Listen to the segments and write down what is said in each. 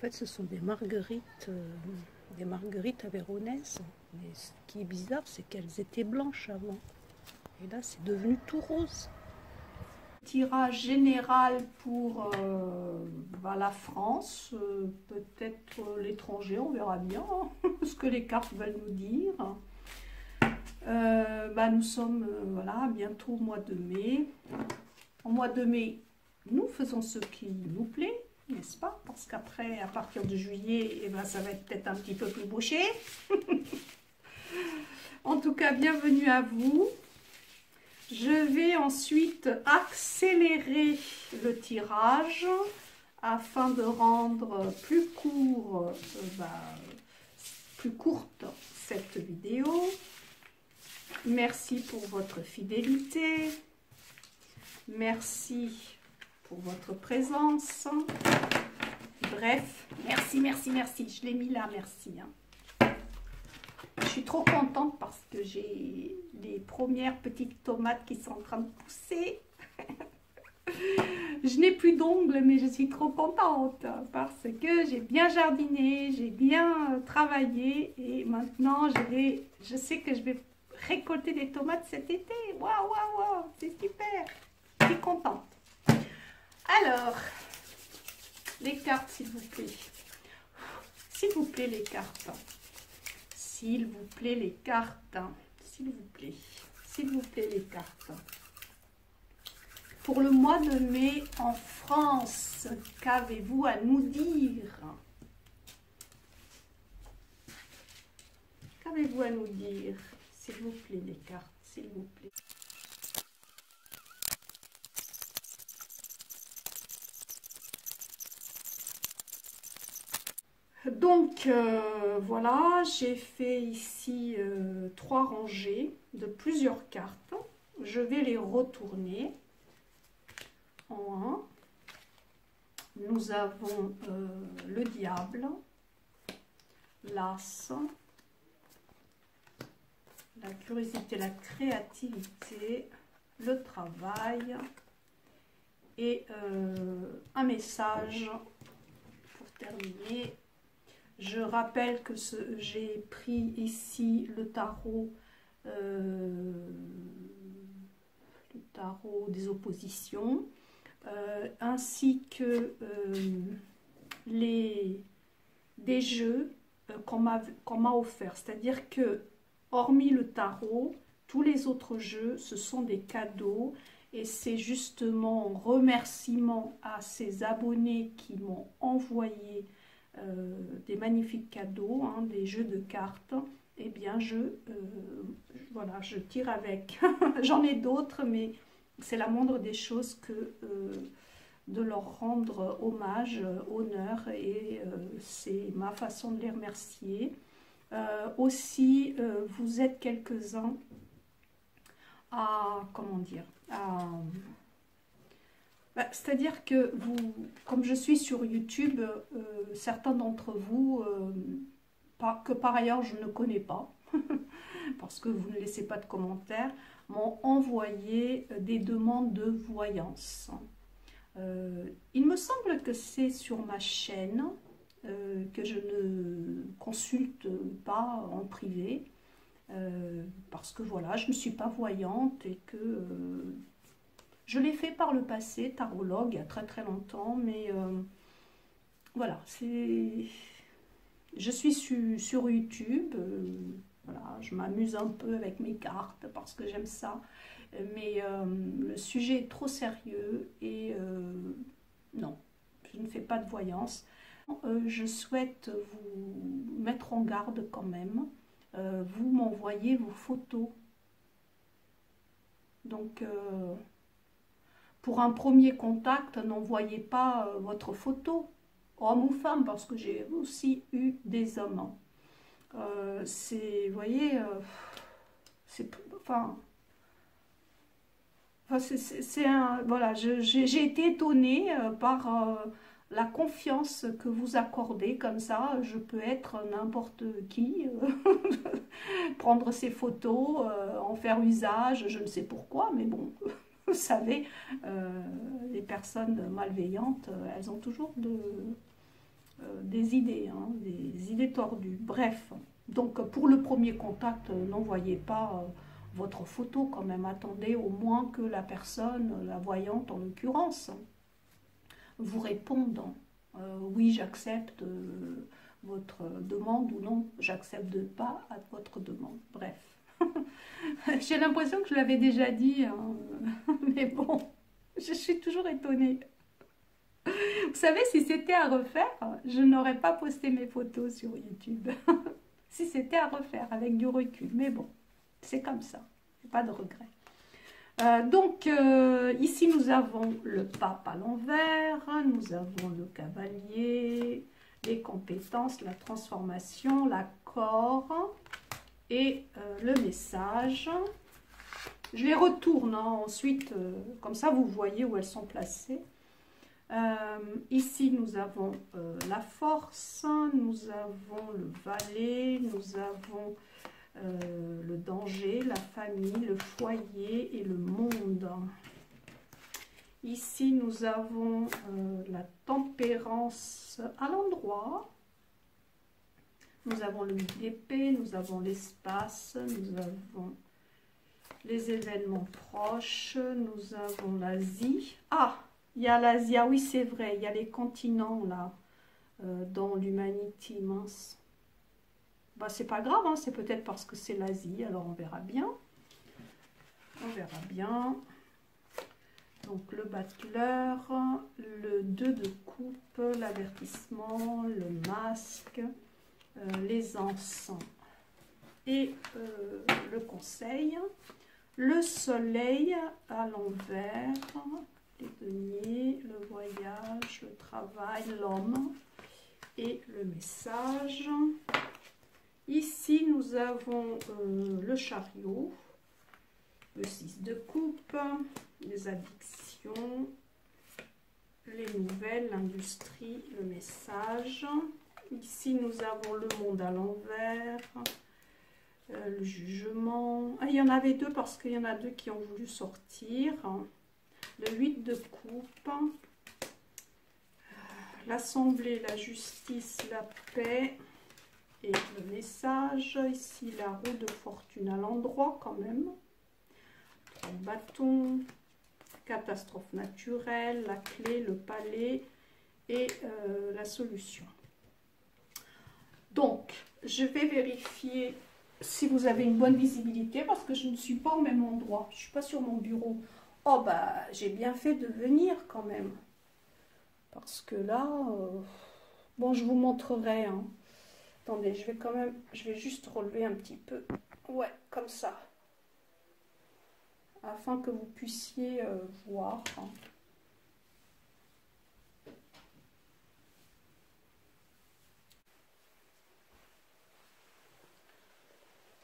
En fait, ce sont des marguerites, euh, des marguerites. Mais ce qui est bizarre, c'est qu'elles étaient blanches avant. Et là, c'est devenu tout rose. Tirage général pour euh, bah, la France, euh, peut-être l'étranger, on verra bien hein, ce que les cartes veulent nous dire. Bah, nous sommes voilà, bientôt au mois de mai. Au mois de mai, nous faisons ce qui nous plaît n'est-ce pas? Parce qu'après, à partir de juillet, eh ben, ça va être peut-être un petit peu plus bouché. en tout cas, bienvenue à vous. Je vais ensuite accélérer le tirage afin de rendre plus euh, plus courte cette vidéo. Merci pour votre fidélité. Merci votre présence. Bref, merci, merci, merci. Je l'ai mis là, merci. Hein. Je suis trop contente parce que j'ai les premières petites tomates qui sont en train de pousser. je n'ai plus d'ongles, mais je suis trop contente parce que j'ai bien jardiné, j'ai bien travaillé et maintenant je, vais, je sais que je vais récolter des tomates cet été. Waouh, waouh, waouh, c'est super. Je suis contente. Alors, les cartes, s'il vous plaît. S'il vous plaît, les cartes. S'il vous plaît, les cartes. S'il vous plaît. S'il vous plaît, les cartes. Pour le mois de mai en France, qu'avez-vous à nous dire? Qu'avez-vous à nous dire? S'il vous plaît, les cartes, s'il vous plaît. Donc euh, voilà, j'ai fait ici euh, trois rangées de plusieurs cartes. Je vais les retourner en un. Nous avons euh, le diable, l'as, la curiosité, la créativité, le travail et un message pour terminer je rappelle que j'ai pris ici le tarot, euh, le tarot des oppositions, euh, ainsi que euh, les, des jeux qu'on m'a offert. C'est-à-dire que, hormis le tarot, tous les autres jeux, ce sont des cadeaux et c'est justement en remerciement à ces abonnés qui m'ont envoyé des magnifiques cadeaux, hein, des jeux de cartes, eh bien je, euh, voilà, je tire avec. J'en ai d'autres, mais c'est la moindre des choses que euh, de leur rendre hommage, honneur, et c'est ma façon de les remercier. aussi, vous êtes quelques-uns à, comment dire, bah, c'est-à-dire que vous, comme je suis sur YouTube, euh, certains d'entre vous, euh, que par ailleurs je ne connais pas, parce que vous ne laissez pas de commentaires, m'ont envoyé euh, des demandes de voyance. il me semble que c'est sur ma chaîne que je ne consulte pas en privé, parce que voilà, je ne suis pas voyante et que je l'ai fait par le passé, tarologue, il y a très très longtemps, mais euh, voilà, c'est... Je suis sur YouTube, euh, voilà, je m'amuse un peu avec mes cartes parce que j'aime ça, mais euh, le sujet est trop sérieux et non, je ne fais pas de voyance. je souhaite vous mettre en garde quand même. vous m'envoyez vos photos. Donc, pour un premier contact, n'envoyez pas euh, votre photo, homme ou femme, parce que j'ai aussi eu des hommes. Euh, c'est, vous voyez, euh, c'est, enfin, c'est un, voilà, j'ai été étonnée par la confiance que vous accordez comme ça. Je peux être n'importe qui, prendre ces photos, en faire usage, je ne sais pourquoi, mais bon vous savez, euh, les personnes malveillantes, euh, elles ont toujours de, des idées, hein, des idées tordues. Bref, donc pour le premier contact, n'envoyez pas votre photo quand même. Attendez au moins que la personne, la voyante en l'occurrence, vous réponde. oui, j'accepte votre demande ou non, j'accepte pas à votre demande. Bref. J'ai l'impression que je l'avais déjà dit, hein. mais bon, je suis toujours étonnée. Vous savez, si c'était à refaire, je n'aurais pas posté mes photos sur YouTube. si c'était à refaire avec du recul. Mais bon, c'est comme ça. Pas de regret. Euh, donc, euh, ici, nous avons le pape à l'envers. Nous avons le cavalier, les compétences, la transformation, l'accord euh, le message. Je les retourne hein, ensuite, euh, comme ça vous voyez où elles sont placées. Euh, ici, nous avons la force, nous avons le valet, nous avons le danger, la famille, le foyer et le monde. Ici, nous avons la tempérance à l'endroit. Nous avons le d'épée, nous avons l'espace, nous avons les événements proches, nous avons l'Asie. Ah, il y a l'Asie, ah oui c'est vrai, il y a les continents là, euh, dans l'humanité mince. Bah c'est pas grave, hein, c'est peut-être parce que c'est l'Asie, alors on verra bien. On verra bien. Donc le battleur, le 2 de coupe, l'avertissement, le masque, les encens et euh, le conseil. Le soleil à l'envers, les deniers, le voyage, le travail, l'homme et le message. Ici, nous avons euh, le chariot, le 6 de coupe, les addictions, les nouvelles, l'industrie, le message. Ici, nous avons le monde à l'envers, euh, le jugement. Ah, il y en avait deux parce qu'il y en a deux qui ont voulu sortir. Le 8 de coupe. Euh, l'assemblée, la justice, la paix et le message. Ici, la roue de fortune à l'endroit quand même. Le bâton, catastrophe naturelle, la clé, le palais et euh, la solution. Donc, je vais vérifier si vous avez une bonne visibilité parce que je ne suis pas au même endroit. Je ne suis pas sur mon bureau. Oh, bah, j'ai bien fait de venir quand même. Parce que là, euh, bon, je vous montrerai. Hein. Attendez, je vais quand même, je vais juste relever un petit peu. Ouais, comme ça. Afin que vous puissiez euh, voir. Hein.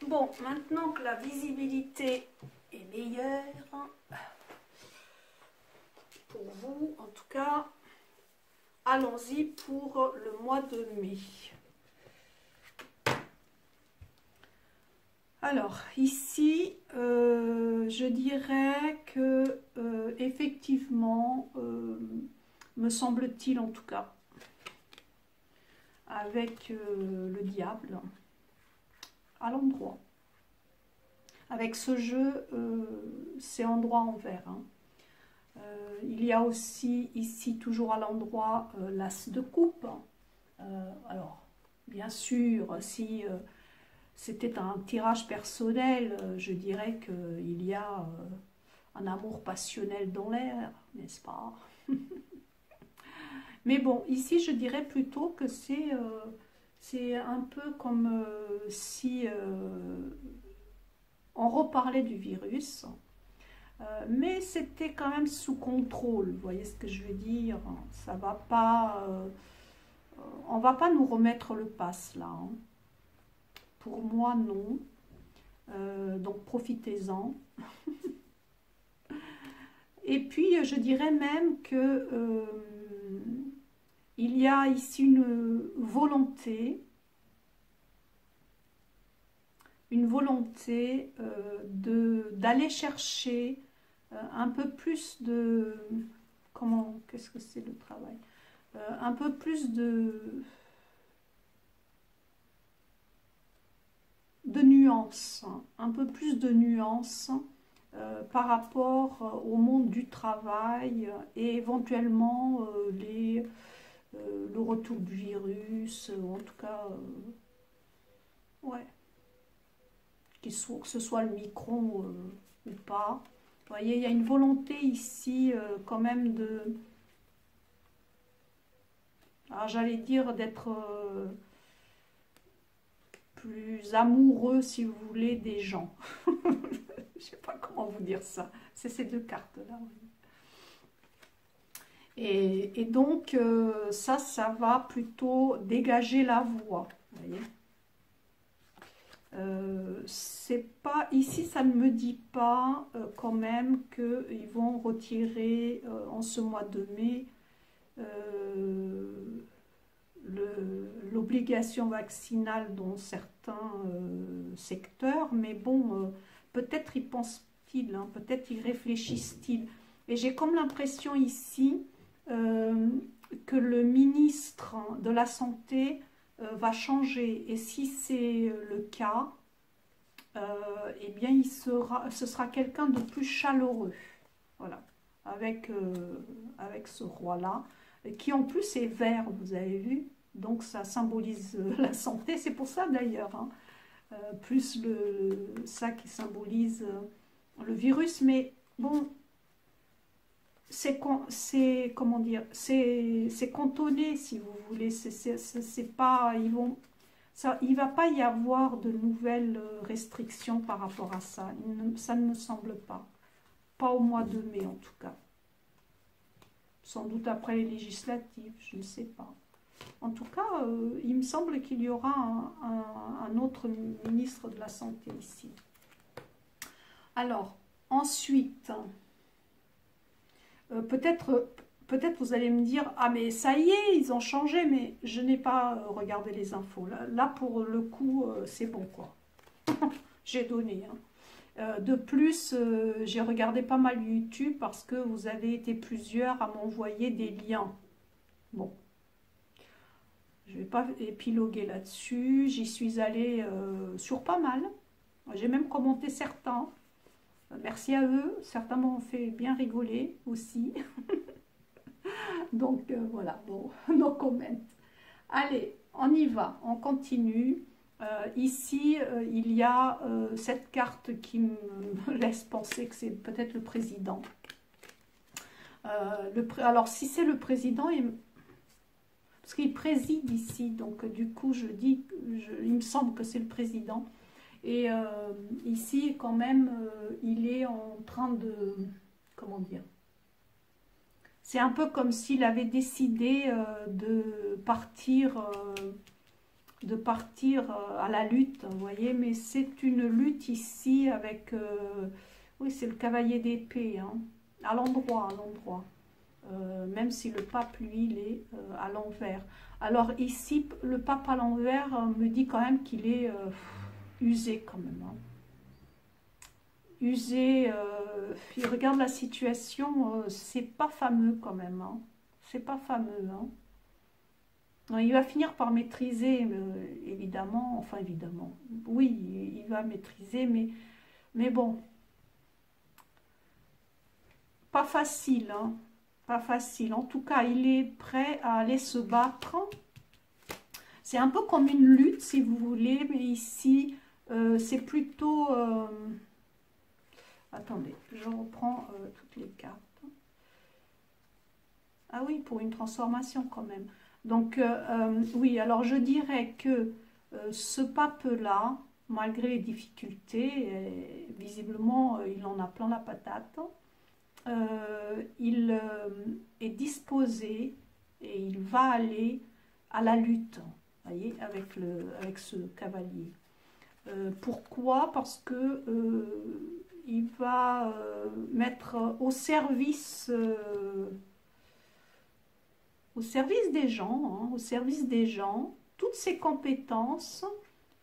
Bon, maintenant que la visibilité est meilleure, pour vous en tout cas, allons-y pour le mois de mai. Alors, ici, euh, je dirais que, euh, effectivement, euh, me semble-t-il en tout cas, avec le diable, à l'endroit. Avec ce jeu, euh, c'est endroit envers. Hein. Euh, il y a aussi ici, toujours à l'endroit, euh, l'as de coupe. alors, bien sûr, si c'était un tirage personnel, je dirais qu'il y a un amour passionnel dans l'air, n'est-ce pas? Mais bon, ici, je dirais plutôt que c'est c'est un peu comme euh, si euh, on reparlait du virus, euh, mais c'était quand même sous contrôle. Vous voyez ce que je veux dire Ça va pas. on va pas nous remettre le pass là. Hein. Pour moi, non. donc profitez-en. Et puis, je dirais même que il y a ici une volonté, une volonté euh, d'aller chercher euh, un peu plus de... Comment Qu'est-ce que c'est le travail un peu plus de, de nuances, un peu plus de nuances euh, par rapport euh, au monde du travail et éventuellement euh, les, le retour du virus, en tout cas, ouais, que ce soit le micron ou pas. Vous voyez, il y a une volonté ici quand même de, ah, j'allais dire d'être plus amoureux, si vous voulez, des gens. Je sais pas comment vous dire ça. C'est ces deux cartes-là. Et, donc, euh, ça, ça va plutôt dégager la voix. Euh, pas ici ça ne me dit pas euh, quand même qu'ils vont retirer en ce mois de mai l'obligation vaccinale dans certains secteurs mais bon Peut-être y pensent-ils, hein, peut-être y réfléchissent-ils. Et j'ai comme l'impression ici euh, que le ministre de la Santé euh, va changer. Et si c'est le cas, euh, eh bien, il sera, ce sera quelqu'un de plus chaleureux. Voilà, avec, avec ce roi-là, qui en plus est vert, vous avez vu. Donc ça symbolise la santé. C'est pour ça d'ailleurs. Hein. Plus le, ça qui symbolise le virus. Mais bon, c'est comment dire, c'est cantonné si vous voulez. C'est pas, ils vont, ça, il va pas y avoir de nouvelles restrictions par rapport à ça. Ça ne me semble pas. Pas au mois de mai en tout cas. Sans doute après les législatives, je ne sais pas. En tout cas, euh, il me semble qu'il y aura un, autre ministre de la Santé ici. Alors, ensuite, euh, peut-être vous allez me dire, ah mais ça y est, ils ont changé, mais je n'ai pas euh, regardé les infos. Là, pour le coup, c'est bon quoi. j'ai donné. Hein. de plus, j'ai regardé pas mal YouTube parce que vous avez été plusieurs à m'envoyer des liens. Bon, je vais pas épiloguer là-dessus. J'y suis allée euh, sur pas mal. J'ai même commenté certains. Euh, merci à eux. Certains m'ont fait bien rigoler aussi. Donc euh, voilà, bon, no comment. Allez, on y va, on continue. ici, il y a cette carte qui me laisse penser que c'est peut-être le président. Alors, si c'est le président, parce qu'il préside ici, donc du coup je dis, il me semble que c'est le président. Et euh, ici quand même, euh, il est en train de, comment dire, c'est un peu comme s'il avait décidé euh, de partir, de partir à la lutte, vous voyez, mais c'est une lutte ici avec, oui c'est le cavalier d'épée, hein, à l'endroit, à l'endroit. Même si le pape, lui, il est à l'envers. Alors ici, le pape à l'envers me dit quand même qu'il est usé quand même. Hein. Usé, il regarde la situation, c'est pas fameux quand même. Hein. C'est pas fameux. Hein. Il va finir par maîtriser, évidemment, enfin évidemment, oui, il va maîtriser, mais, mais bon, pas facile, hein pas facile. En tout cas, il est prêt à aller se battre. C'est un peu comme une lutte, si vous voulez, mais ici, euh, c'est plutôt... Euh, attendez, je reprends euh, toutes les cartes. Ah oui, pour une transformation quand même. Donc, oui, alors je dirais que ce pape-là, malgré les difficultés, visiblement, il en a plein la patate, il est disposé et il va aller à la lutte, voyez, avec ce cavalier. Euh, pourquoi? Parce que il va mettre au service, au service des gens, hein, au service des gens, toutes ses compétences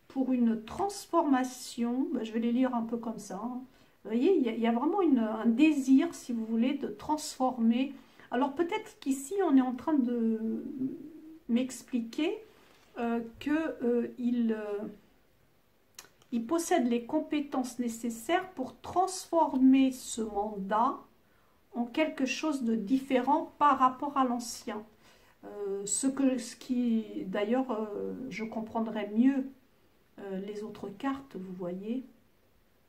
pour une transformation, ben, je vais les lire un peu comme ça, hein, vous voyez, il y a, vraiment un désir, si vous voulez, de transformer. Alors peut-être qu'ici, on est en train de m'expliquer euh, qu'il euh, euh, il possède les compétences nécessaires pour transformer ce mandat en quelque chose de différent par rapport à l'ancien. ce, que, ce qui, d'ailleurs, je comprendrais mieux les autres cartes, vous voyez.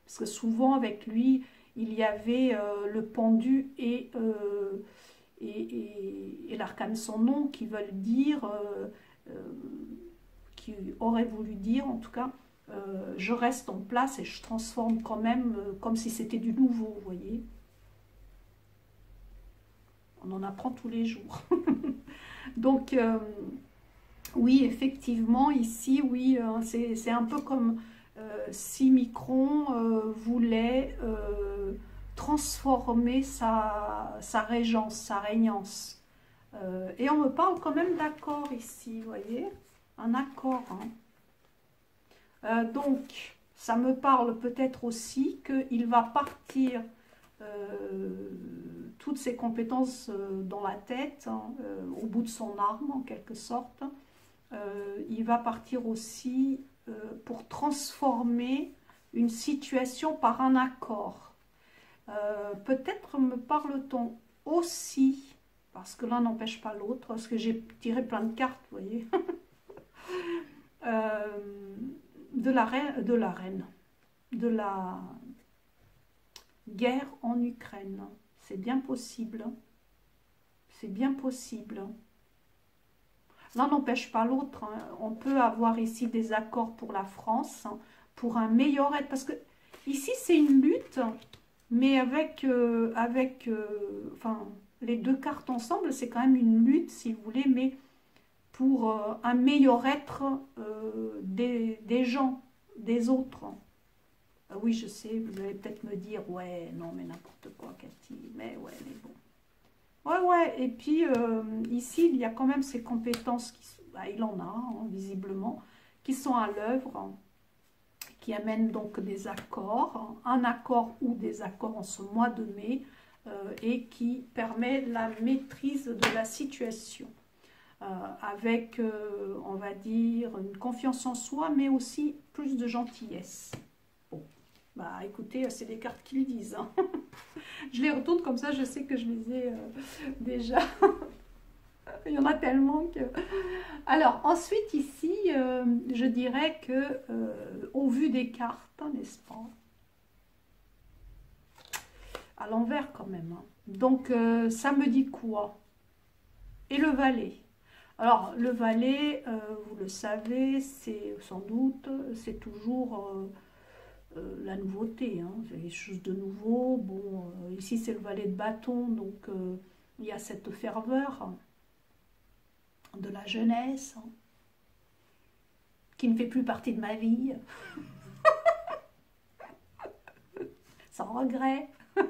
Parce que souvent, avec lui, il y avait le pendu et, et, l'arcane sans nom qui veulent dire euh, qui aurait voulu dire, en tout cas, euh, je reste en place et je transforme quand même euh, comme si c'était du nouveau, vous voyez. On en apprend tous les jours. Donc, oui, effectivement, ici, oui, c'est un peu comme si Micron voulait transformer sa, sa régence, sa régnance. Euh, et on me parle quand même d'accord ici, vous voyez Un accord. Hein. Euh, donc, ça me parle peut-être aussi qu'il va partir euh, toutes ses compétences dans la tête, hein, au bout de son arme en quelque sorte. il va partir aussi pour transformer une situation par un accord. peut-être me parle-t-on aussi parce que l'un n'empêche pas l'autre, parce que j'ai tiré plein de cartes, vous voyez. De, la reine, de la guerre en Ukraine. C'est bien possible. C'est bien possible. L'un n'empêche pas l'autre. Hein. On peut avoir ici des accords pour la France, pour un meilleur aide. Parce que ici, c'est une lutte, mais avec, euh, euh, les deux cartes ensemble, c'est quand même une lutte, si vous voulez, mais pour euh, un meilleur être euh, des, gens, des autres. Ah oui, je sais, vous allez peut-être me dire, ouais, non, mais n'importe quoi, Cathy, mais ouais, mais bon. Ouais, ouais, et puis euh, ici, il y a quand même ces compétences, qui, bah, il en a, hein, visiblement, qui sont à l'œuvre, qui amènent donc des accords, un accord ou des accords en ce mois de mai, et qui permet la maîtrise de la situation. Euh, avec, euh, on va dire, une confiance en soi, mais aussi plus de gentillesse. Bon, bah écoutez, c'est des cartes qui le disent. Hein. je les retourne comme ça, je sais que je les ai déjà. Il y en a tellement que... Alors, ensuite, ici, je dirais que, au vu des cartes, n'est-ce pas? À l'envers quand même. Hein. Donc euh, ça me dit quoi? Et le valet? Alors le valet, euh, vous le savez, c'est sans doute, c'est toujours euh, la nouveauté. Hein. C'est quelque chose de nouveau. Bon, ici c'est le valet de bâton, donc il y a cette ferveur de la jeunesse hein, qui ne fait plus partie de ma vie. Sans regret.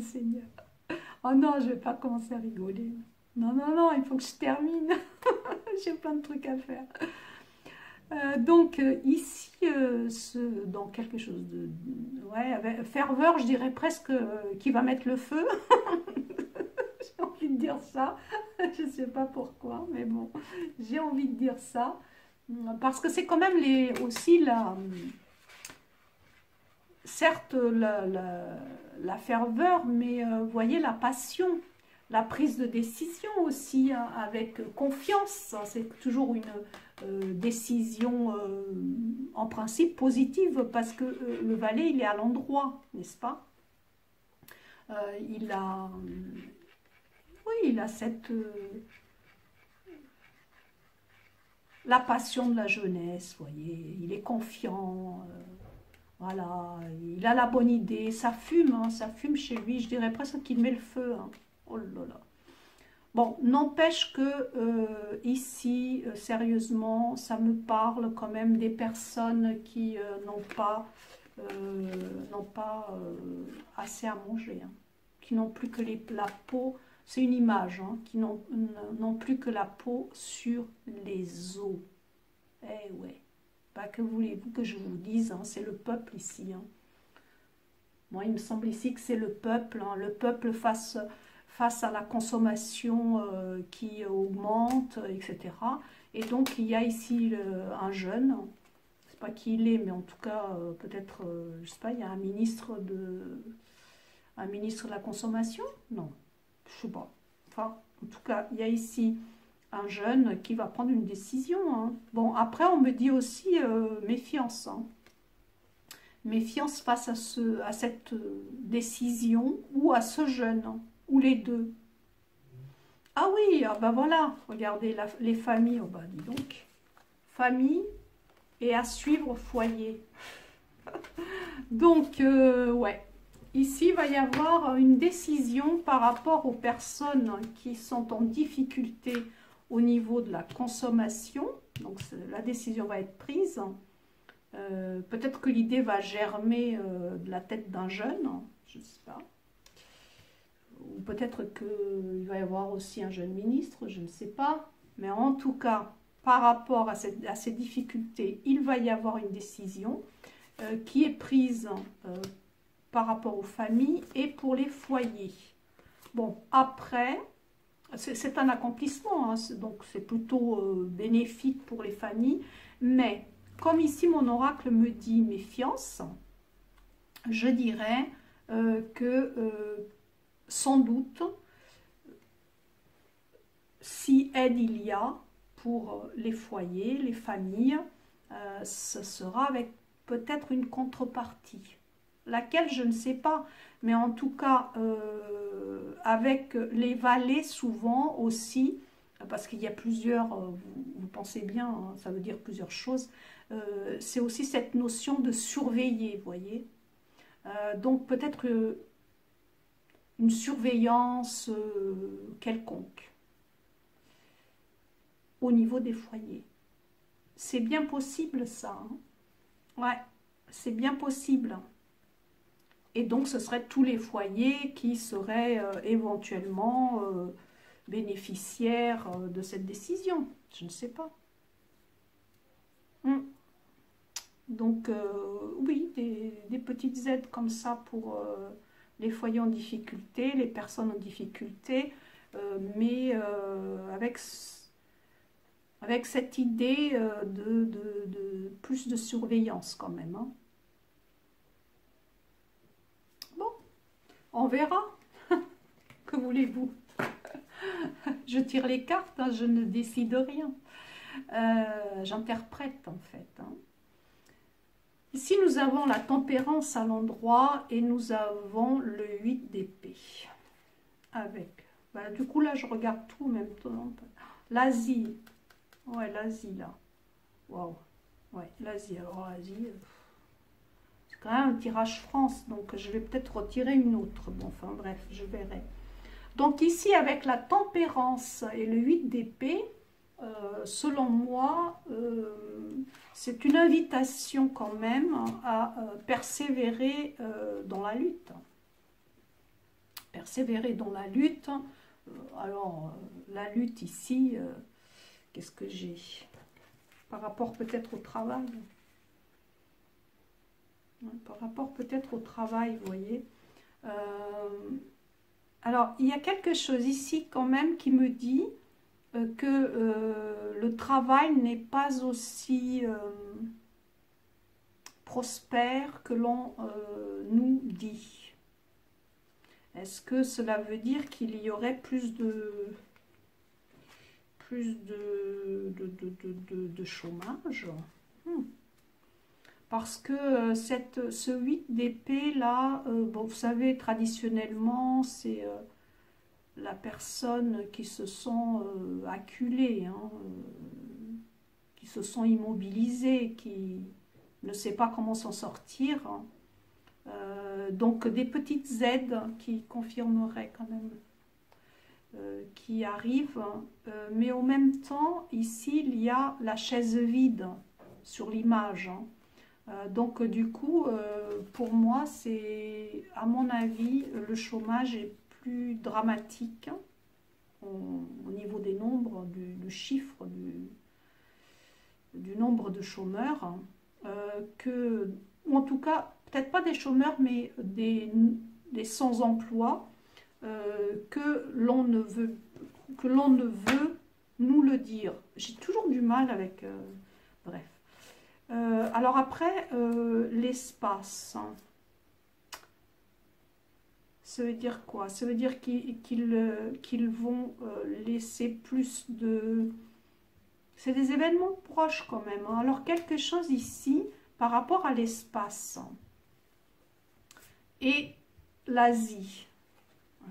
Seigneur. Oh non, je vais pas commencer à rigoler. Non, non, non, il faut que je termine. J'ai plein de trucs à faire. Euh, donc euh, ici, euh, dans quelque chose de, ouais, ferveur, je dirais presque qui va mettre le feu. j'ai envie de dire ça. je ne sais pas pourquoi, mais bon, j'ai envie de dire ça parce que c'est quand même les, aussi la, certes la, ferveur, mais euh, voyez la passion, la prise de décision aussi hein, avec confiance. C'est toujours une euh, décision euh, en principe positive parce que le valet il est à l'endroit, n'est-ce pas? Il a, oui, il a cette la passion de la jeunesse, voyez, il est confiant, voilà, il a la bonne idée, ça fume, hein, ça fume chez lui, je dirais presque qu'il met le feu. Hein. Oh là là. Bon, n'empêche que euh, ici, euh, sérieusement, ça me parle quand même des personnes qui euh, n'ont pas, assez à manger, hein. qui n'ont plus que les, la peau, c'est une image, qui n'ont plus que la peau sur les os. Eh ouais. Pas que voulez-vous que je vous dise, hein, c'est le peuple ici. Hein. Moi, il me semble ici que c'est le peuple, hein. le peuple face, face à la consommation qui augmente, etc. Et donc, il y a ici un jeune, je sais pas qui il est, mais en tout cas, peut-être, je sais pas, il y a un ministre de, un ministre de la consommation? Non, je sais pas. Enfin, en tout cas, il y a ici un jeune qui va prendre une décision. Hein. Bon, après, on me dit aussi euh, méfiance. Hein. Méfiance face à, ce, à cette euh, décision ou à ce jeune, hein, ou les deux. Ah oui, ah ben voilà, regardez les familles, oh bah dis donc. Famille et à suivre foyer. donc, euh, ouais, Ici, va y avoir une décision par rapport aux personnes qui sont en difficulté au niveau de la consommation. Donc, la décision va être prise. Euh, peut-être que l'idée va germer euh, de la tête d'un jeune, je ne sais pas. Ou peut-être qu'il va y avoir aussi un jeune ministre, je ne sais pas. Mais en tout cas, par rapport à, ces difficultés, il va y avoir une décision euh, qui est prise par rapport aux familles et pour les foyers. Bon, après, c'est un accomplissement, hein, donc c'est plutôt euh, bénéfique pour les familles, mais comme ici mon oracle me dit méfiance, je dirais euh, que euh, sans doute, si aide il y a pour les foyers, les familles, ce sera avec peut-être une contrepartie. Laquelle je ne sais pas, mais en tout cas euh, avec les vallées souvent aussi, parce qu'il y a plusieurs, euh, vous, pensez bien, hein, ça veut dire plusieurs choses, euh, c'est aussi cette notion de surveiller, voyez. donc peut-être une surveillance quelconque au niveau des foyers. C'est bien possible ça. Hein. ouais, c'est bien possible. Et donc, ce seraient tous les foyers qui seraient euh, éventuellement euh, bénéficiaires euh, de cette décision. Je ne sais pas. Hmm. Donc, oui, des, petites aides comme ça pour les foyers en difficulté, les personnes en difficulté, mais avec, avec cette idée de, de, plus de surveillance quand même. Hein. On verra. que voulez-vous? Je tire les cartes, hein, je ne décide rien. Euh, j'interprète en fait. Hein. Ici, nous avons la tempérance à l'endroit et nous avons le 8 d'épée. Avec. Bah, du coup, là, je regarde tout en même temps. L'Asie. Ouais, l'Asie, là. Waouh. Ouais, l'Asie. Alors, l'Asie... Un tirage France, donc je vais peut-être retirer une autre. Bon, enfin bref, je verrai. Donc ici, avec la tempérance et le 8 d'épée, euh, selon moi, euh, c'est une invitation quand même à euh, persévérer dans la lutte. Persévérer dans la lutte. alors, la lutte ici, qu'est-ce que j'ai? Par rapport peut-être au travail par rapport peut-être au travail, vous voyez. Euh, alors, il y a quelque chose ici quand même qui me dit euh, que euh, le travail n'est pas aussi prospère que l'on nous dit. Est-ce que cela veut dire qu'il y aurait plus de plus de, chômage? Hmm parce que euh, cette, ce 8 d'épée là, euh, bon, vous savez, traditionnellement, c'est euh, la personne qui se sent acculée, hein, qui se sent immobilisée, qui ne sait pas comment s'en sortir. donc des petites aides qui confirmeraient quand même qui arrivent, mais en même temps, ici, il y a la chaise vide sur l'image. Euh, donc du coup, euh, pour moi, c'est, à mon avis, le chômage est plus dramatique hein, au, niveau des nombres, du, chiffre du, nombre de chômeurs, hein, euh, ou en tout cas, peut-être pas des chômeurs, mais des, des sans-emploi, que l'on ne veut que l'on ne veut nous le dire. J'ai toujours du mal avec... bref. alors après, l'espace. Hein. Ça veut dire quoi? Ça veut dire qu'ils euh, vont euh, laisser plus de... C'est des événements proches quand même. Hein. Alors quelque chose ici par rapport à l'espace. Et l'Asie.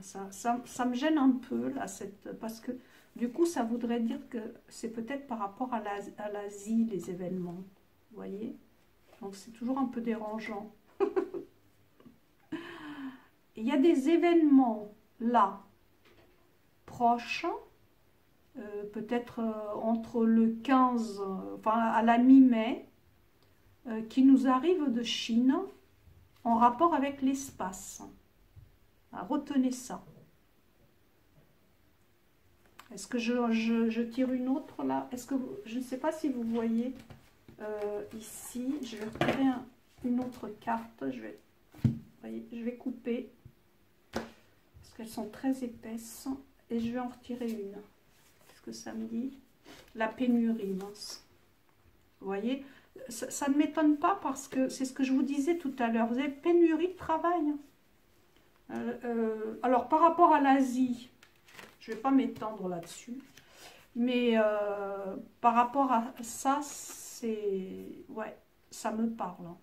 Ça, ça, me gêne un peu là, cette, parce que du coup ça voudrait dire que c'est peut-être par rapport à l'Asie les événements. Voyez? Donc c'est toujours un peu dérangeant. il y a des événements là, proches, euh, peut-être euh, entre le 15, euh, enfin à la mi-mai, qui nous arrivent de Chine en rapport avec l'espace. Ah, retenez ça. Est-ce que je, tire une autre là? Est-ce que je ne sais pas si vous voyez ici. Je vais retirer une autre carte. Je vais, voyez, je vais couper elles sont très épaisses. Et je vais en retirer une. Qu'est-ce que ça me dit? La pénurie, mince. Vous voyez? Ça, ne m'étonne pas parce que c'est ce que je vous disais tout à l'heure. Vous avez pénurie de travail. Euh, euh, alors, par rapport à l'Asie, je ne vais pas m'étendre là-dessus. Mais euh, par rapport à ça, Ouais, ça me parle. Hein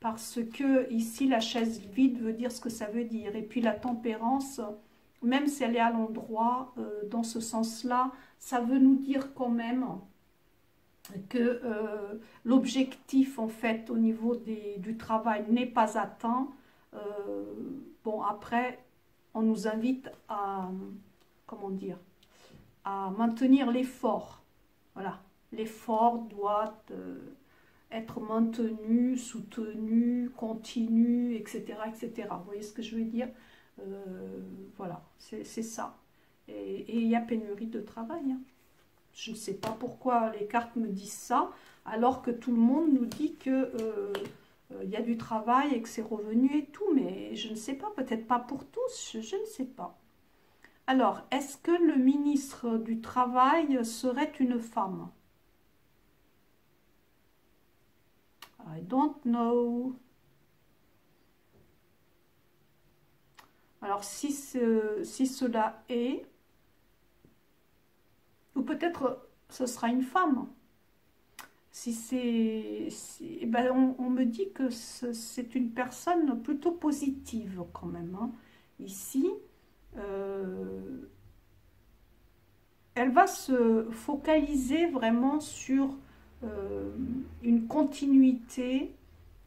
parce que ici la chaise vide veut dire ce que ça veut dire. Et puis la tempérance, même si elle est à l'endroit, euh, dans ce sens-là, ça veut nous dire quand même que euh, l'objectif en fait au niveau du travail n'est pas atteint. Euh, bon après, on nous invite à, comment dire, à maintenir l'effort. Voilà, l'effort doit être maintenu, soutenu, continu, etc., etc. Vous voyez ce que je veux dire? Euh, Voilà, c'est ça. Et, il y a pénurie de travail. Hein. Je ne sais pas pourquoi les cartes me disent ça, alors que tout le monde nous dit que euh, euh, il y a du travail et que c'est revenu et tout, mais je ne sais pas, peut-être pas pour tous, je ne sais pas. Alors, est-ce que le ministre du Travail serait une femme? I don't know. Alors, si, si cela est, ou peut-être ce sera une femme. Si c'est... Eh ben on, me dit que c'est une personne plutôt positive quand même. Hein. Ici, euh, elle va se focaliser vraiment sur une continuité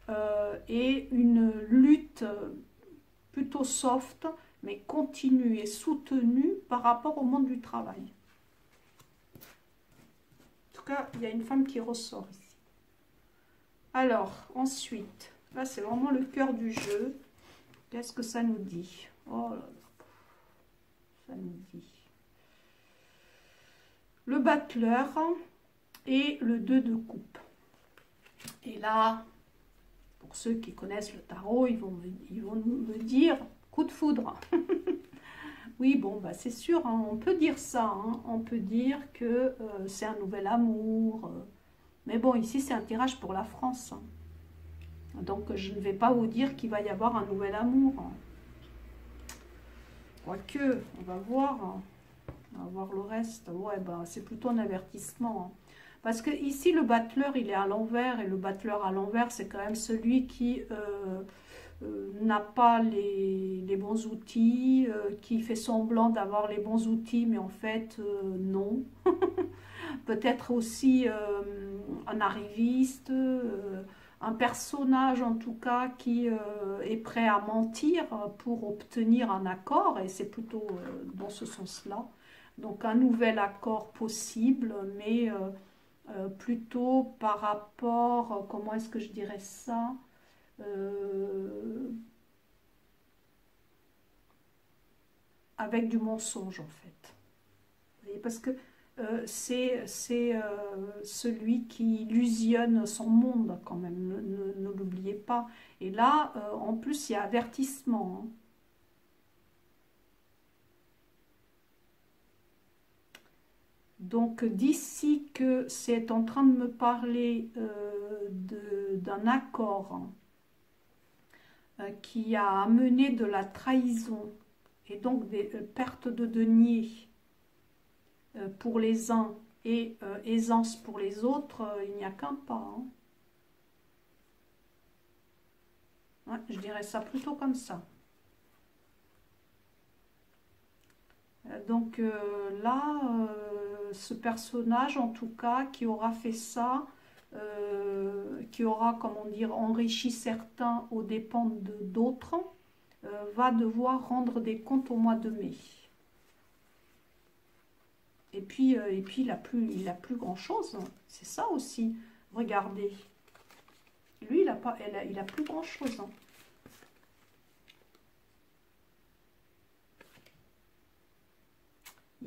euh, et une lutte plutôt soft, mais continue et soutenue par rapport au monde du travail. En tout cas, il y a une femme qui ressort ici. Alors, ensuite, là c'est vraiment le cœur du jeu. Qu'est-ce que ça nous dit? Oh là là, ça nous dit. Le battleur, et le 2 de coupe. Et là, pour ceux qui connaissent le tarot, ils vont me, dire coup de foudre. oui, bon, bah c'est sûr, hein, on peut dire ça. Hein. on peut dire que euh, c'est un nouvel amour. Euh. mais bon, ici, c'est un tirage pour la France. Hein. Donc, je ne vais pas vous dire qu'il va y avoir un nouvel amour. Quoique, on va voir. On va voir le reste. Ouais, bah, c'est plutôt un avertissement. Parce que ici, le battleur, il est à l'envers, et le battleur à l'envers, c'est quand même celui qui euh, euh, n'a pas les, bons outils, euh, qui fait semblant d'avoir les bons outils, mais en fait, non. Peut-être aussi un arriviste, un personnage en tout cas qui est prêt à mentir pour obtenir un accord, et c'est plutôt dans ce sens-là. Donc un nouvel accord possible, mais euh, plutôt par rapport, euh, comment est-ce que je dirais ça euh, avec du mensonge en fait. parce que c'est celui qui illusionne son monde quand même, ne, l'oubliez pas. Et là, en plus, il y a avertissement. Hein. Donc d'ici que c'est en train de me parler d'un accord euh, qui a amené de la trahison et donc des euh, pertes de deniers euh, pour les uns et aisance pour les autres, il n'y a qu'un pas. Hein. je dirais ça plutôt comme ça. Donc là, ce personnage, en tout cas, qui aura fait ça, euh, qui aura, comment dire, enrichi certains aux dépens d'autres, euh, va devoir rendre des comptes au mois de mai. Et puis, euh, et puis il n'a plus, il grand-chose. C'est ça aussi. Regardez. Lui, il n'a il a plus grand-chose.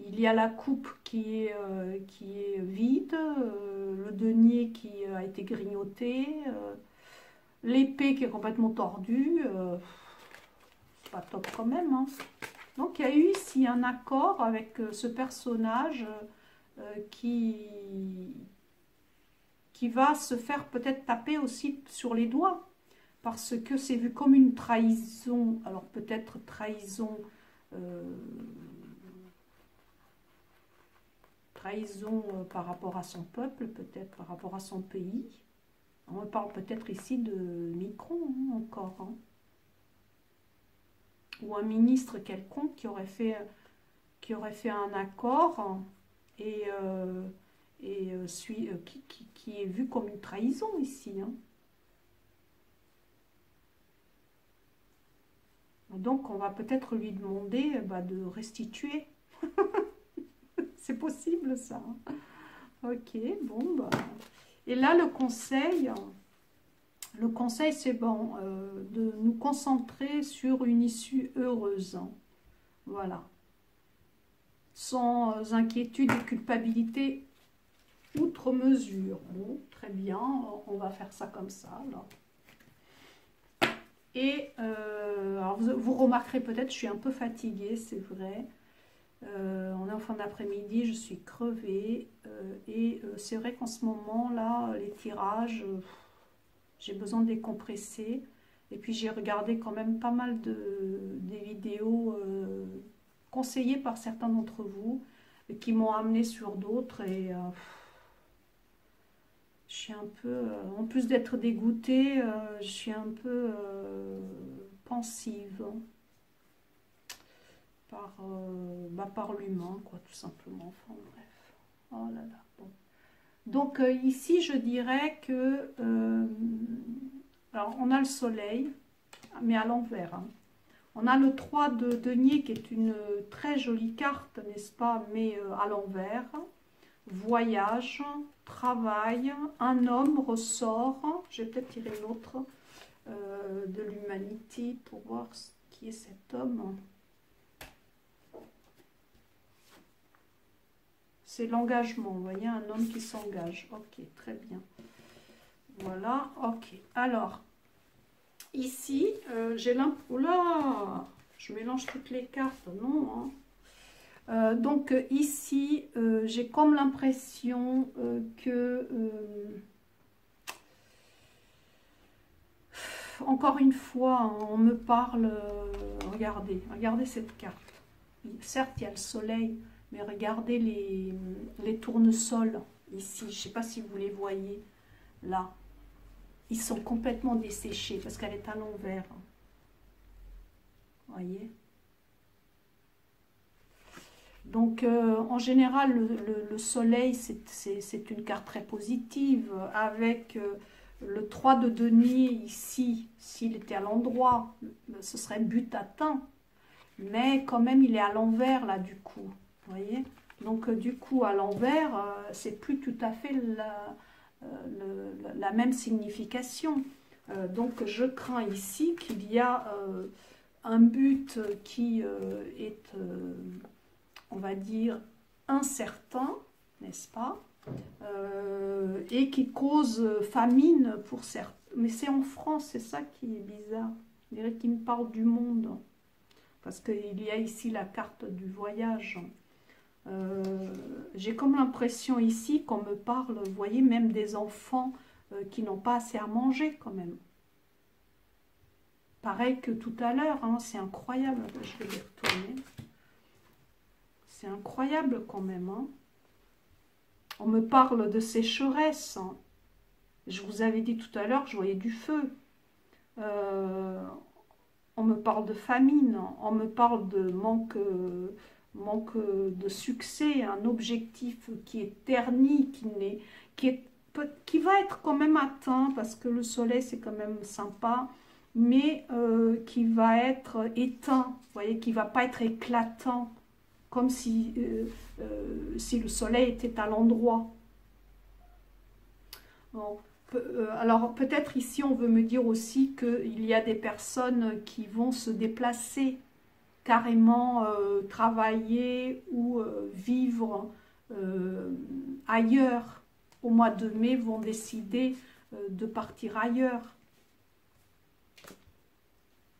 Il y a la coupe qui est, euh, qui est vide, euh, le denier qui a été grignoté, euh, l'épée qui est complètement tordue. pas top quand même. Hein. Donc il y a eu ici un accord avec ce personnage qui, qui va se faire peut-être taper aussi sur les doigts. Parce que c'est vu comme une trahison. Alors peut-être trahison trahison euh, par rapport à son peuple, peut-être par rapport à son pays. On parle peut-être ici de Micron hein, encore. Hein. Ou un ministre quelconque qui aurait fait, qui aurait fait un accord et, euh, et euh, suit, qui, est vu comme une trahison ici. Hein. Donc on va peut-être lui demander bah, de restituer C'est possible ça. Ok, bon. Bah. Et là, le conseil, le conseil, c'est bon, euh, de nous concentrer sur une issue heureuse. Voilà. Sans inquiétude et culpabilité outre mesure. Bon, très bien, on va faire ça comme ça. Et euh, alors vous, vous, remarquerez peut-être, je suis un peu fatiguée, c'est vrai. Euh, on est en fin d'après-midi, je suis crevée. Euh, et euh, c'est vrai qu'en ce moment-là, les tirages, j'ai besoin de décompresser. Et puis j'ai regardé quand même pas mal de des vidéos conseillées par certains d'entre vous qui m'ont amené sur d'autres et je suis un peu, en plus d'être dégoûtée, je suis un peu pensive par, euh, bah, par l'humain, quoi, tout simplement. Enfin, bref. Oh là là. Donc, euh, ici, je dirais que... Euh, alors, on a le soleil, mais à l'envers. Hein. On a le 3 de denier, qui est une très jolie carte, n'est-ce pas, mais à l'envers. Voyage, travail, un homme ressort. Je vais peut-être tirer l'autre de l'humanité pour voir qui est cet homme. C'est l'engagement, voyez, un homme qui s'engage. Ok, très bien. Voilà, ok. Alors, ici, euh, j'ai l'impression... là Je mélange toutes les cartes, non hein. euh, Donc, ici, euh, j'ai comme l'impression que... encore une fois, on me parle... regardez, regardez cette carte. Certes, il y a le soleil regardez les, tournesols ici. Je ne sais pas si vous les voyez là. Ils sont complètement desséchés parce qu'elle est à l'envers. Voyez? Donc, euh, en général, le, soleil, c'est une carte très positive. Avec euh, le 3 de denier ici, s'il était à l'endroit, ce serait but atteint. Mais quand même, il est à l'envers, là, du coup Donc, euh, du coup, à l'envers, euh, c'est plus tout à fait la, euh, même signification. donc, je crains ici qu'il y a un but qui est, on va dire, incertain, n'est-ce pas Et qui cause famine pour, mais c'est en France, c'est ça qui est bizarre. On dirait qu'il me parle du monde. Parce qu'il y a ici la carte du voyage. Euh, j'ai comme l'impression ici qu'on me parle, vous voyez, même des enfants euh, qui n'ont pas assez à manger quand même. Pareil que tout à l'heure, hein, c'est incroyable. Je vais les retourner. C'est incroyable quand même. Hein. On me parle de sécheresse. Hein. Je vous avais dit tout à l'heure je voyais du feu. Euh, on me parle de famine. On me parle de manque manque de succès, un objectif qui est terni, qui, qui va être quand même atteint, parce que le soleil c'est quand même sympa, mais euh, qui va être éteint, vous voyez, qui va pas être éclatant, comme si, euh, euh, si le soleil était à l'endroit. alors peut-être ici on veut me dire aussi qu'il y a des personnes qui vont se déplacer carrément euh, travailler ou euh, vivre euh, ailleurs au mois de mai vont décider de partir ailleurs.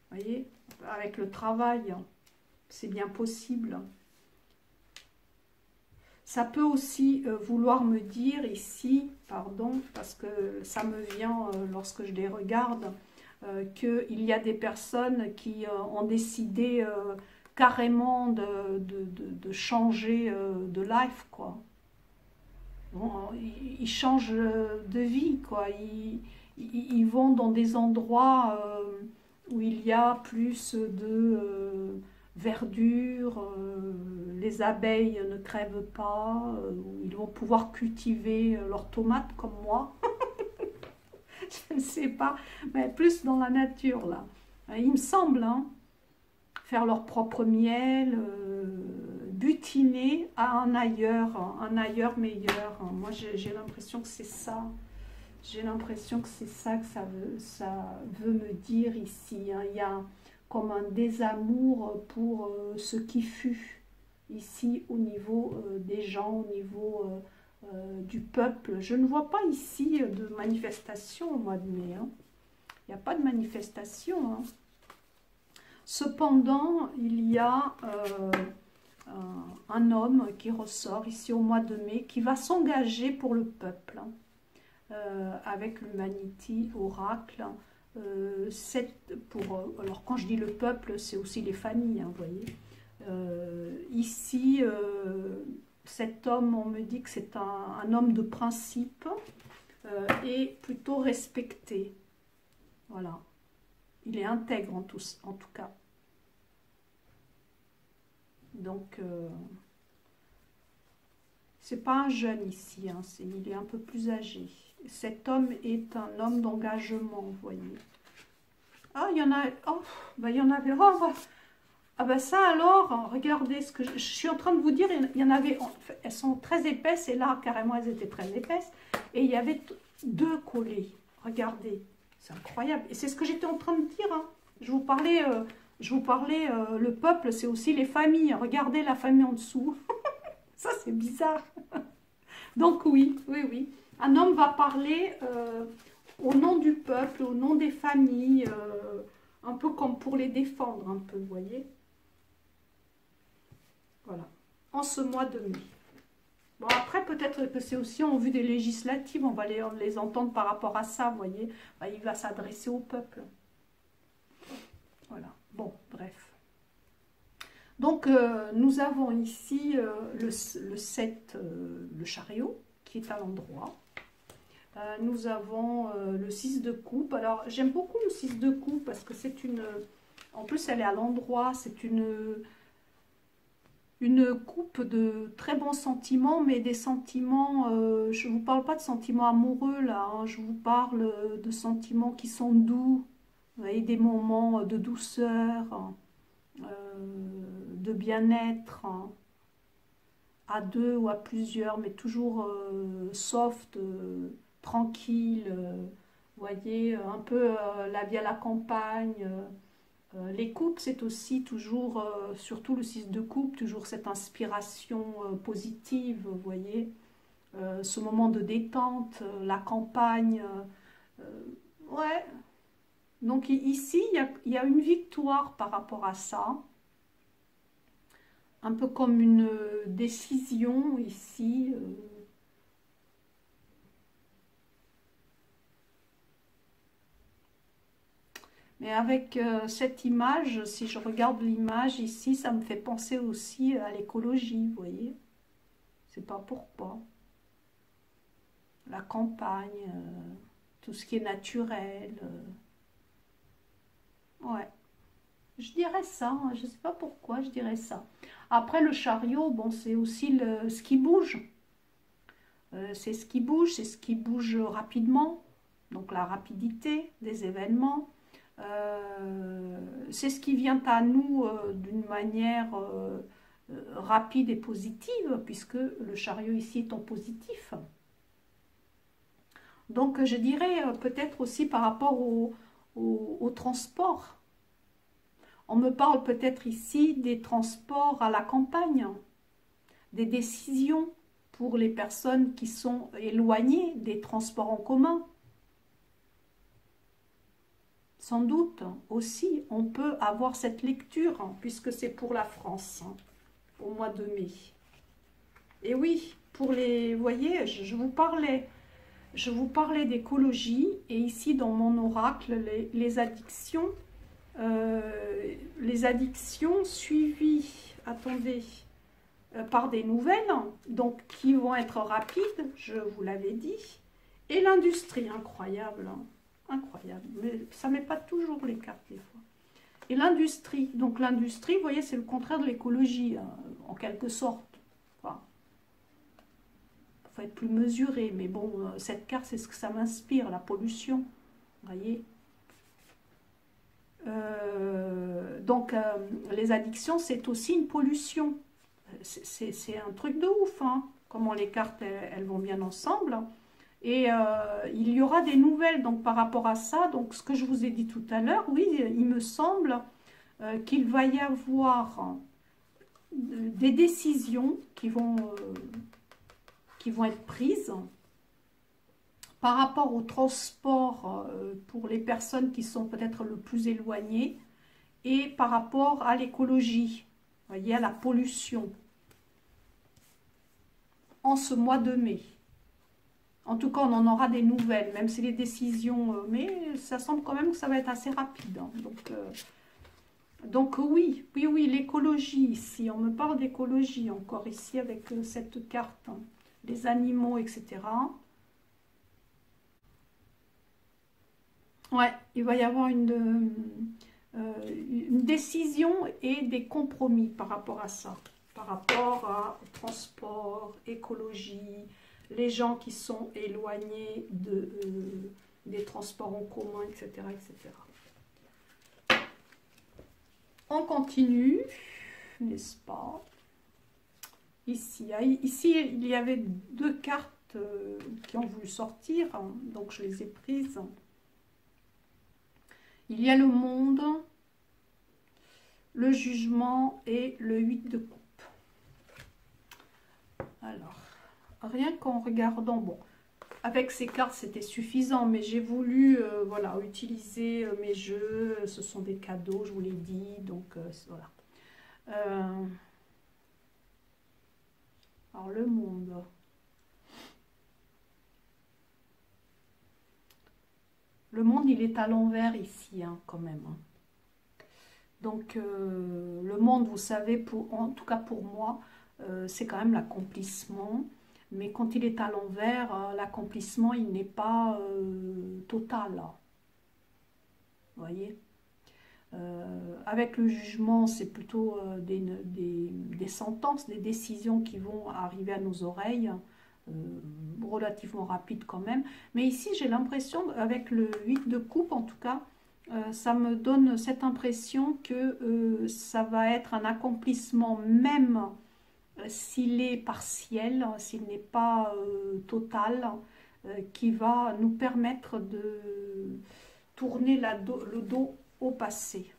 Voyez, avec le travail, c'est bien possible. Ça peut aussi vouloir me dire ici, pardon, parce que ça me vient lorsque je les regarde, qu'il y a des personnes qui euh, ont décidé euh, carrément de, de, changer de life, quoi. ils, changent de vie, quoi. Ils, ils, vont dans des endroits où il y a plus de verdure, les abeilles ne crèvent pas, où ils vont pouvoir cultiver leurs tomates comme moi. je ne sais pas, mais plus dans la nature là. Il me semble, hein, faire leur propre miel, euh, butiner à un ailleurs, un ailleurs meilleur. Moi, j'ai l'impression que c'est ça. J'ai l'impression que c'est ça que ça veut, ça veut me dire ici. Hein. Il y a comme un désamour pour euh, ce qui fut ici au niveau euh, des gens, au niveau euh, du peuple. Je ne vois pas ici de manifestation au mois de mai. Hein. Il n'y a pas de manifestation. Hein. Cependant, il y a euh, un, homme qui ressort ici au mois de mai, qui va s'engager pour le peuple, hein. euh, avec l'Humanity Oracle. pour, alors quand je dis le peuple, c'est aussi les familles, vous ici, cet homme, on me dit que c'est un, homme de principe euh, et plutôt respecté. Voilà. Il est intègre en tout, en tout cas. Donc, euh, c'est pas un jeune ici, hein, il est un peu plus âgé. Cet homme est un homme d'engagement, vous voyez. Ah, il y en a... Oh, bah, il y en avait... Oh, ah ben ça alors, regardez ce que je, suis en train de vous dire, il y en avait, elles sont très épaisses et là carrément elles étaient très épaisses et il y avait deux collés, regardez, c'est incroyable. Et c'est ce que j'étais en train de dire, hein. je vous parlais, euh, je vous parlais, euh, le peuple c'est aussi les familles, regardez la famille en dessous, ça c'est bizarre, donc oui, oui, oui, un homme va parler euh, au nom du peuple, au nom des familles, un peu comme pour les défendre un peu, vous voyez voilà. En ce mois de mai. Bon, après, peut-être que c'est aussi en vue des législatives, on va les, les entendre par rapport à ça, vous voyez. Bah, il va s'adresser au peuple. Voilà. Bon, bref. Donc, euh, nous avons ici euh, le, le 7, euh, le chariot, qui est à l'endroit. nous avons le 6 de coupe. Alors, j'aime beaucoup le 6 de coupe parce que c'est une... En plus, elle est à l'endroit. C'est une une coupe de très bons sentiments, mais des sentiments, euh, je ne vous parle pas de sentiments amoureux là, hein. je vous parle de sentiments qui sont doux, vous voyez, des moments de douceur, euh, de bien-être, hein. à deux ou à plusieurs, mais toujours euh, soft, tranquille, voyez, un peu la vie à la campagne, euh, les coupes, c'est aussi toujours, euh, surtout le 6 de coupe, toujours cette inspiration euh, positive, vous voyez, ce moment de détente, la campagne, Ouais. Donc ici, il y, a, une victoire par rapport à ça. Un peu comme une décision ici. Euh. Mais avec euh, cette image, si je regarde l'image ici, ça me fait penser aussi à l'écologie, vous voyez. C'est pas pourquoi. La campagne, euh, tout ce qui est naturel. Euh. Ouais. Je dirais ça, hein. je ne sais pas pourquoi je dirais ça. Après le chariot, bon, c'est aussi le, ce qui bouge. c'est ce qui bouge, c'est ce qui bouge rapidement. Donc la rapidité des événements. Euh, c'est ce qui vient à nous euh, d'une manière euh, rapide et positive, puisque le chariot ici est en positif. Donc je dirais peut-être aussi par rapport au, au, transport. On me parle peut-être ici des transports à la campagne, des décisions pour les personnes qui sont éloignées des transports en commun, sans doute aussi, on peut avoir cette lecture, hein, puisque c'est pour la France, hein, au mois de mai. Et oui, pour les, vous voyez, je, vous parlais, je vous parlais d'écologie, et ici dans mon oracle, les, addictions, euh, les addictions suivies, attendez, euh, par des nouvelles, donc qui vont être rapides, je vous l'avais dit, et l'industrie, incroyable, hein. Incroyable. Mais ça ne met pas toujours les cartes des fois. Et l'industrie. Donc l'industrie, vous voyez, c'est le contraire de l'écologie, hein, en quelque sorte. Enfin, il faut être plus mesuré. Mais bon, euh, cette carte, c'est ce que ça m'inspire, la pollution. Vous voyez euh, donc, euh, les addictions, c'est aussi une pollution. C'est un truc de ouf, hein, comment les cartes, elles vont bien ensemble. Et euh, il y aura des nouvelles donc par rapport à ça. Donc ce que je vous ai dit tout à l'heure, oui, il me semble euh, qu'il va y avoir euh, des décisions qui vont, qui vont être prises par rapport au transport pour les personnes qui sont peut-être le plus éloignées et par rapport à l'écologie, à la pollution en ce mois de mai. En tout cas, on en aura des nouvelles, même si les décisions... Euh, mais ça semble quand même que ça va être assez rapide. Hein. Donc, euh, donc oui, oui, oui, l'écologie ici. On me parle d'écologie encore ici avec euh, cette carte. Hein. Les animaux, etc. Ouais, il va y avoir une, une décision et des compromis par rapport à ça. Par rapport à transport, écologie, les gens qui sont éloignés de, euh, des transports en commun, etc., etc. On continue, n'est-ce pas? Ici, ah, ici, il y avait deux cartes euh, qui ont voulu sortir, hein, donc je les ai prises. Il y a le monde, le jugement et le 8 de coupe. Alors, rien qu'en regardant, bon, avec ces cartes c'était suffisant, mais j'ai voulu euh, voilà, utiliser euh, mes jeux, ce sont des cadeaux, je vous l'ai dit, donc euh, voilà. alors le monde. Le monde, il est à l'envers ici, hein, quand même. Hein. Donc, le monde, vous savez, pour, en tout cas pour moi, c'est quand même l'accomplissement. Mais quand il est à l'envers, euh, l'accomplissement, il n'est pas euh, total. Vous voyez? Euh, Avec le jugement, c'est plutôt des, des, sentences, des décisions qui vont arriver à nos oreilles, relativement rapides quand même. Mais ici, j'ai l'impression, avec le 8 de coupe en tout cas, ça me donne cette impression que ça va être un accomplissement même s'il est partiel, s'il n'est pas euh, total, euh, qui va nous permettre de tourner le dos au passé.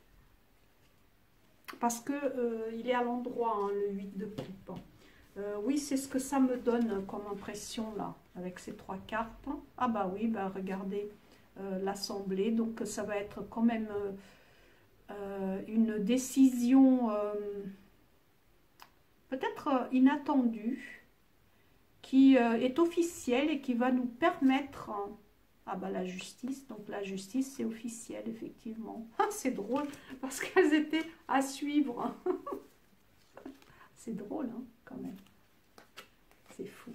Parce qu'il euh, il est à l'endroit, hein, le 8 de coupe. oui, c'est ce que ça me donne comme impression là, avec ces trois cartes. Ah bah oui, bah regardez, l'Assemblée. Donc ça va être quand même une décision peut-être inattendue qui est officielle et qui va nous permettre ah bah la justice, donc la justice c'est officiel effectivement. Ah, c'est drôle parce qu'elles étaient à suivre. c'est drôle hein, quand même. C'est fou.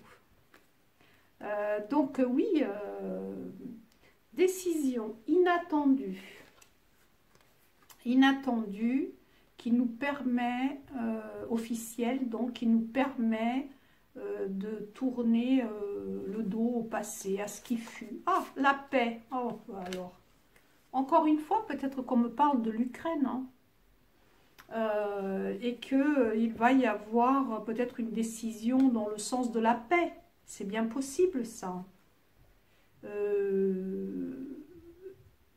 Euh, donc oui, euh, décision inattendue. Inattendue qui nous permet, euh, officielle, donc qui nous permet euh, de tourner euh, le dos au passé, à ce qui fut. Ah, la paix. Oh, alors. Encore une fois, peut-être qu'on me parle de l'Ukraine. Hein. Et qu'il va y avoir peut-être une décision dans le sens de la paix. C'est bien possible, ça.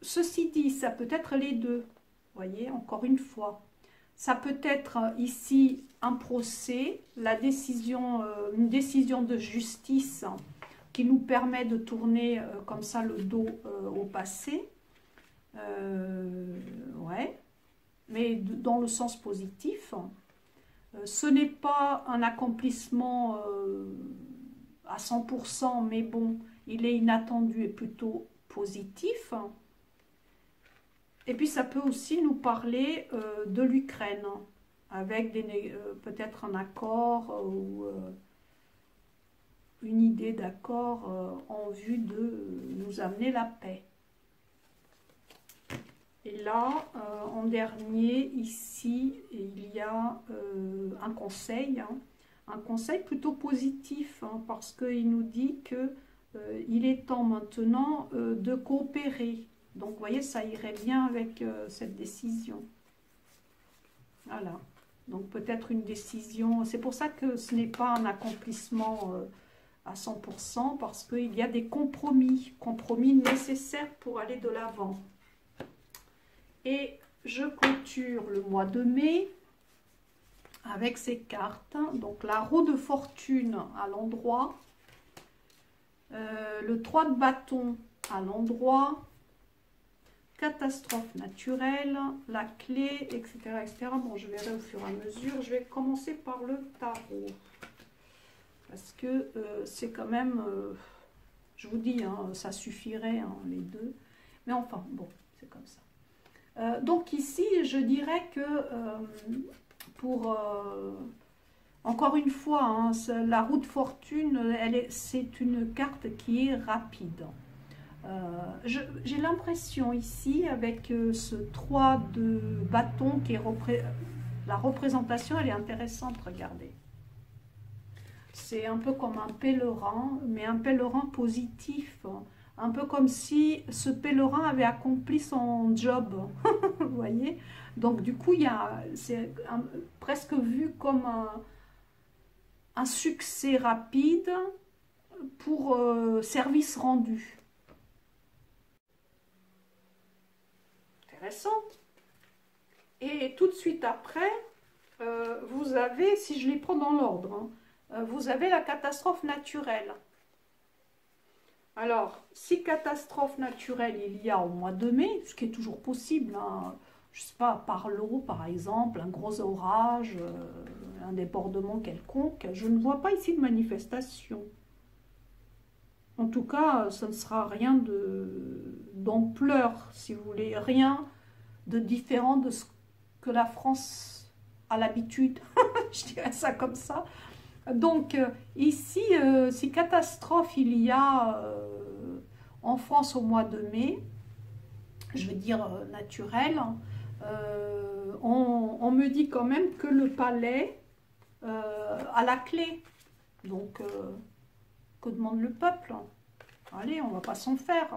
ceci dit, ça peut être les deux. voyez, encore une fois. Ça peut être ici un procès, la décision, euh, une décision de justice qui nous permet de tourner euh, comme ça le dos euh, au passé. ouais, mais dans le sens positif. ce n'est pas un accomplissement à 100%, mais bon, il est inattendu et plutôt positif. Et puis ça peut aussi nous parler euh, de l'Ukraine, avec euh, peut-être un accord euh, ou une idée d'accord en vue de nous amener la paix. Et là, en dernier, ici, il y a un conseil, hein. un conseil plutôt positif, hein, parce qu'il nous dit que il est temps maintenant de coopérer donc, vous voyez, ça irait bien avec euh, cette décision. Voilà. Donc, peut-être une décision. C'est pour ça que ce n'est pas un accomplissement euh, à 100%, parce qu'il y a des compromis, compromis nécessaires pour aller de l'avant. Et je clôture le mois de mai avec ces cartes. Donc, la roue de fortune à l'endroit. Euh, le 3 de bâton à l'endroit catastrophe naturelle, la clé, etc., etc. Bon, je verrai au fur et à mesure. Je vais commencer par le tarot. Parce que euh, c'est quand même, euh, je vous dis, hein, ça suffirait, hein, les deux. Mais enfin, bon, c'est comme ça. Euh, donc ici, je dirais que pour... encore une fois, hein, la route fortune, c'est une carte qui est rapide. Euh, j'ai l'impression ici, avec euh, ce 3 de bâton, qui est la représentation, elle est intéressante, regardez. C'est un peu comme un pèlerin, mais un pèlerin positif. Un peu comme si ce pèlerin avait accompli son job, vous voyez Donc du coup, c'est presque vu comme un, succès rapide pour euh, service rendu. Et tout de suite après, euh, vous avez, si je les prends dans l'ordre, hein, euh, vous avez la catastrophe naturelle. Alors, si catastrophe naturelle il y a au mois de mai, ce qui est toujours possible, hein, je ne sais pas, par l'eau par exemple, un gros orage, euh, un débordement quelconque, je ne vois pas ici de manifestation. En tout cas, ça ne sera rien d'ampleur, si vous voulez, rien de différent de ce que la France a l'habitude, je dirais ça comme ça. Donc euh, ici, euh, si catastrophe il y a euh, en France au mois de mai, je veux dire naturel, on, me dit quand même que le palais a la clé. Donc, que demande le peuple? Allez, on va pas s'en faire.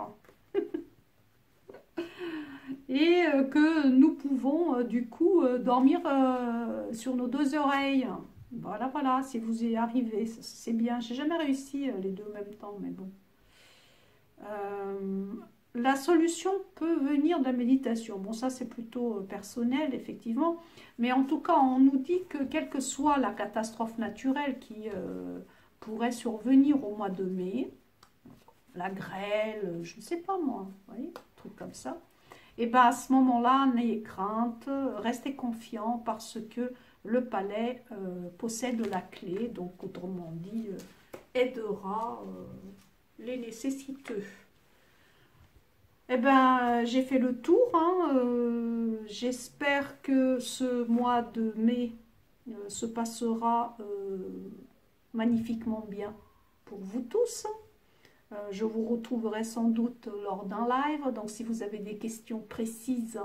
et euh, que nous pouvons euh, du coup euh, dormir sur nos deux oreilles. Voilà, voilà, si vous y arrivez, c'est bien. J'ai jamais réussi les deux en même temps, mais bon. la solution peut venir de la méditation. Bon, ça c'est plutôt personnel, effectivement. Mais en tout cas, on nous dit que quelle que soit la catastrophe naturelle qui pourrait survenir au mois de mai, la grêle, je ne sais pas moi, vous voyez, comme ça. Et bien à ce moment-là, n'ayez crainte, restez confiant parce que le palais euh, possède la clé, donc autrement dit, euh, aidera euh, les nécessiteux. Eh ben, j'ai fait le tour. Hein, j'espère que ce mois de mai se passera magnifiquement bien pour vous tous. Je vous retrouverai sans doute lors d'un live. Donc, si vous avez des questions précises,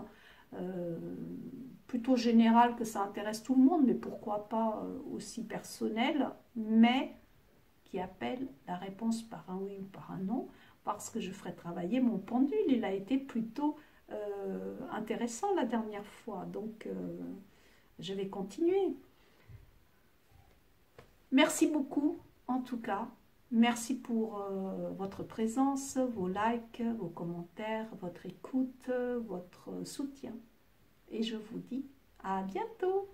plutôt général que ça intéresse tout le monde, mais pourquoi pas euh, aussi personnel, mais qui appelle la réponse par un oui ou par un non, parce que je ferai travailler mon pendule. Il a été plutôt euh, intéressant la dernière fois, donc euh, je vais continuer. Merci beaucoup, en tout cas. Merci pour votre présence, vos likes, vos commentaires, votre écoute, votre soutien. Et je vous dis à bientôt